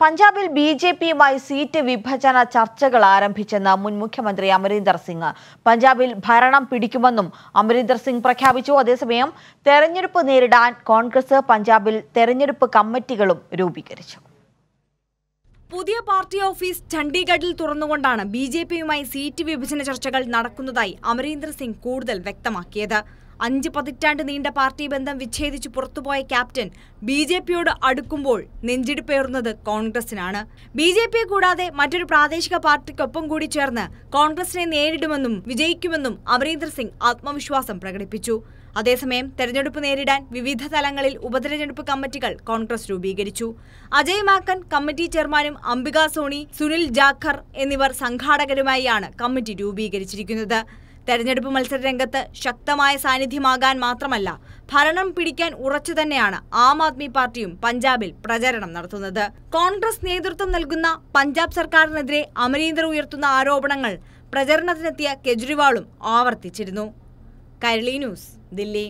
പഞ്ചാബിൽ B J പിയുമായി seat വിഭജന ചർച്ചകൾ ആരംഭിച്ചെന്ന് മുൻ മുഖ്യമന്ത്രി അമരീന്ദർ സിംഗ്. പഞ്ചാബിൽ ഭരണം പിടിക്കുമെന്നും അമരീന്ദർ സിംഗ് പ്രഖ്യാപിച്ചു. അതേസമയം തെരഞ്ഞെടുപ്പ് നേരിടാൻ കോൺഗ്രസ് പഞ്ചാബിൽ തെരഞ്ഞെടുപ്പ് കമ്മിറ്റികളും രൂപീകരിച്ചു. പുതിയ പാർട്ടി ഓഫീസ് ചണ്ഡീഗഡിൽ തുറന്നുകൊണ്ടാണ് ബി സീറ്റ് വിഭജന ചർച്ചകൾ നടക്കുന്നതായി അമരീന്ദർ സിംഗ് കൂടുതൽ വ്യക്തമാക്കിയത്. അഞ്ച് പതിറ്റാണ്ട് നീണ്ട പാർട്ടി ബന്ധം വിച്ഛേദിച്ചു പുറത്തുപോയ ക്യാപ്റ്റൻ ബി ജെ പിയോട് അടുക്കുമ്പോൾ നെഞ്ചിടിപ്പേറുന്നത് കോൺഗ്രസിനാണ്. ബി ജെ പിയെ കൂടാതെ മറ്റൊരു പ്രാദേശിക പാർട്ടിക്കൊപ്പം കൂടി ചേർന്ന് കോൺഗ്രസിനെ നേരിടുമെന്നും വിജയിക്കുമെന്നും അമരീന്ദർ സിംഗ് ആത്മവിശ്വാസം പ്രകടിപ്പിച്ചു. അതേസമയം തെരഞ്ഞെടുപ്പ് നേരിടാൻ വിവിധ തലങ്ങളിൽ ഉപതെരഞ്ഞെടുപ്പ് കമ്മിറ്റികൾ കോൺഗ്രസ് രൂപീകരിച്ചു. അജയ് മാക്കൻ കമ്മിറ്റി ചെയർമാനും അംബിക സോണി സുനിൽ ജാഖർ എന്നിവർ സംഘാടകരുമായാണ് കമ്മിറ്റി രൂപീകരിച്ചിരിക്കുന്നത്. തെരഞ്ഞെടുപ്പ് മത്സര രംഗത്ത് ശക്തമായ സാന്നിധ്യമാകാൻ മാത്രമല്ല ഭരണം പിടിക്കാൻ ഉറച്ചു തന്നെയാണ് ആം ആദ്മി പാർട്ടിയും പഞ്ചാബിൽ പ്രചരണം നടത്തുന്നത്. കോൺഗ്രസ് നേതൃത്വം നൽകുന്ന പഞ്ചാബ് സർക്കാരിനെതിരെ അമരീന്ദർ ഉയർത്തുന്ന ആരോപണങ്ങൾ പ്രചരണത്തിനെത്തിയ കെജ്രിവാളും ആവർത്തിച്ചിരുന്നു. കരളി ന്യൂസ് ദില്ലി.